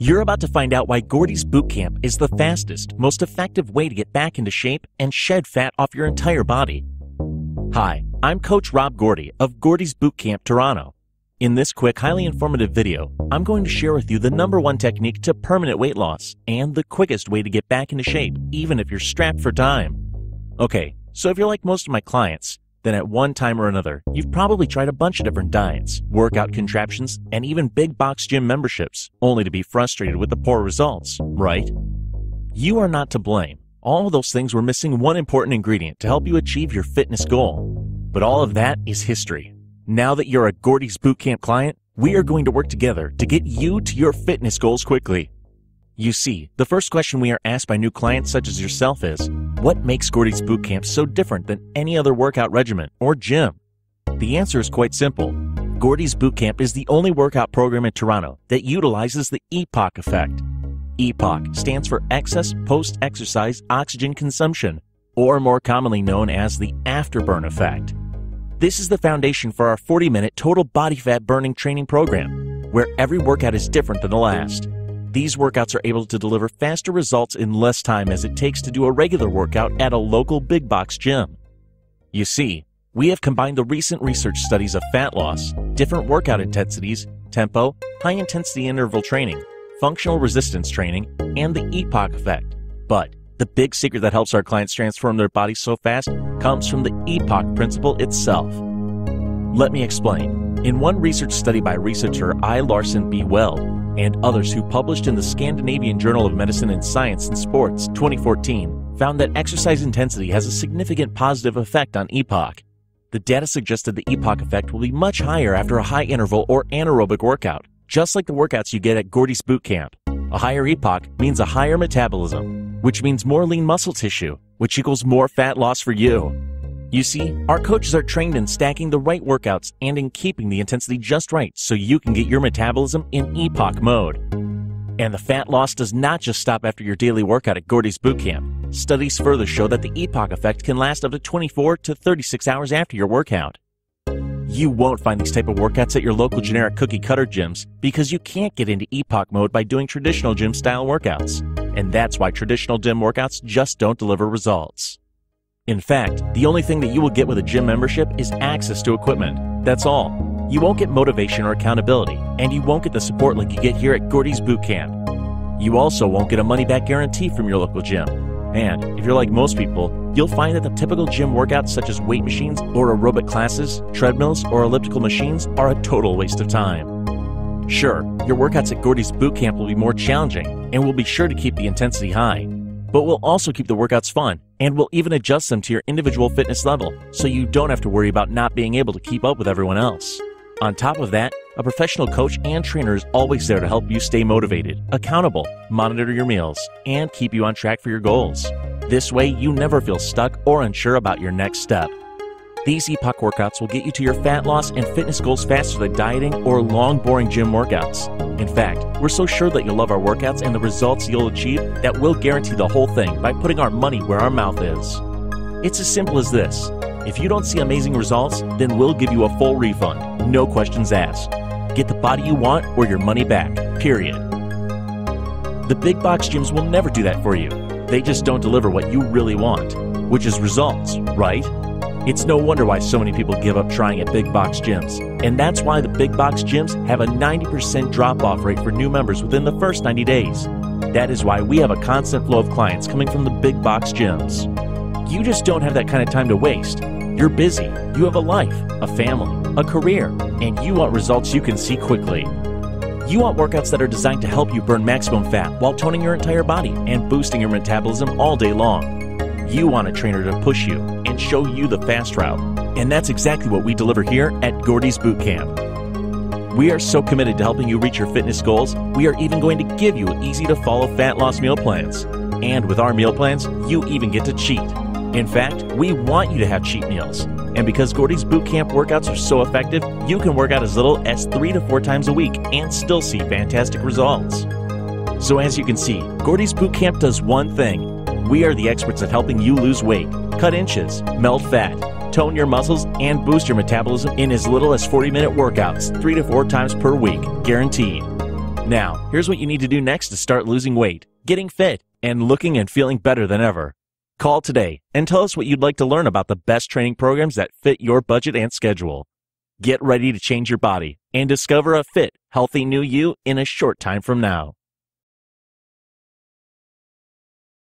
You're about to find out why Gordy's Boot Camp is the fastest, most effective way to get back into shape and shed fat off your entire body. Hi, I'm Coach Rob Gordy of Gordy's Boot Camp Toronto. In this quick, highly informative video, I'm going to share with you the number one technique to permanent weight loss and the quickest way to get back into shape, even if you're strapped for time. Okay, so if you're like most of my clients, then at one time or another, you've probably tried a bunch of different diets, workout contraptions, and even big box gym memberships, only to be frustrated with the poor results, right? You are not to blame. All those things were missing one important ingredient to help you achieve your fitness goal. But all of that is history. Now that you're a Gordy's Bootcamp client, we are going to work together to get you to your fitness goals quickly. You see, the first question we are asked by new clients such as yourself is, what makes Gordy's Bootcamp so different than any other workout regimen or gym? The answer is quite simple. Gordy's Bootcamp is the only workout program in Toronto that utilizes the EPOC effect. EPOC stands for excess post-exercise oxygen consumption, or more commonly known as the afterburn effect. This is the foundation for our 40 minute total body fat burning training program, where every workout is different than the last. These workouts are able to deliver faster results in less time as it takes to do a regular workout at a local big box gym. You see, we have combined the recent research studies of fat loss, different workout intensities, tempo, high intensity interval training, functional resistance training, and the EPOC effect. But the big secret that helps our clients transform their bodies so fast comes from the EPOC principle itself. Let me explain. In one research study by researcher I. Larsen B. Weld and others who published in the Scandinavian Journal of Medicine and Science and Sports 2014 found that exercise intensity has a significant positive effect on EPOC. The data suggested the EPOC effect will be much higher after a high interval or anaerobic workout, just like the workouts you get at Gordy's Boot Camp. A higher EPOC means a higher metabolism, which means more lean muscle tissue, which equals more fat loss for you. You see, our coaches are trained in stacking the right workouts and in keeping the intensity just right so you can get your metabolism in EPOC mode. And the fat loss does not just stop after your daily workout at Gordy's Boot Camp. Studies further show that the EPOC effect can last up to 24 to 36 hours after your workout. You won't find these type of workouts at your local generic cookie cutter gyms because you can't get into EPOC mode by doing traditional gym style workouts. And that's why traditional gym workouts just don't deliver results. In fact, the only thing that you will get with a gym membership is access to equipment. That's all. You won't get motivation or accountability, and you won't get the support like you get here at Gordy's Boot Camp. You also won't get a money back guarantee from your local gym. And if you're like most people, you'll find that the typical gym workouts such as weight machines or aerobic classes, treadmills, or elliptical machines are a total waste of time. Sure, your workouts at Gordy's Boot Camp will be more challenging, and we'll be sure to keep the intensity high. But we'll also keep the workouts fun, and we'll even adjust them to your individual fitness level, so you don't have to worry about not being able to keep up with everyone else. On top of that, a professional coach and trainer is always there to help you stay motivated, accountable, monitor your meals, and keep you on track for your goals. This way, you never feel stuck or unsure about your next step. These EPOC workouts will get you to your fat loss and fitness goals faster than dieting or long, boring gym workouts. In fact, we're so sure that you'll love our workouts and the results you'll achieve that we'll guarantee the whole thing by putting our money where our mouth is. It's as simple as this. If you don't see amazing results, then we'll give you a full refund, no questions asked. Get the body you want or your money back, period. The big box gyms will never do that for you. They just don't deliver what you really want, which is results, right? It's no wonder why so many people give up trying at big box gyms. And that's why the big box gyms have a 90% drop off rate for new members within the first 90 days. That is why we have a constant flow of clients coming from the big box gyms. You just don't have that kind of time to waste. You're busy, you have a life, a family, a career, and you want results you can see quickly. You want workouts that are designed to help you burn maximum fat while toning your entire body and boosting your metabolism all day long. You want a trainer to push you and show you the fast route. And that's exactly what we deliver here at Gordy's Boot Camp. We are so committed to helping you reach your fitness goals, we are even going to give you easy to follow fat loss meal plans. And with our meal plans, you even get to cheat. In fact, we want you to have cheat meals. And because Gordy's Boot Camp workouts are so effective, you can work out as little as three to four times a week and still see fantastic results. So, as you can see, Gordy's Boot Camp does one thing we are the experts at helping you lose weight, cut inches, melt fat, tone your muscles, and boost your metabolism in as little as 40 minute workouts, three to four times per week, guaranteed. Now, here's what you need to do next to start losing weight, getting fit, and looking and feeling better than ever. Call today and tell us what you'd like to learn about the best training programs that fit your budget and schedule. Get ready to change your body and discover a fit, healthy new you in a short time from now.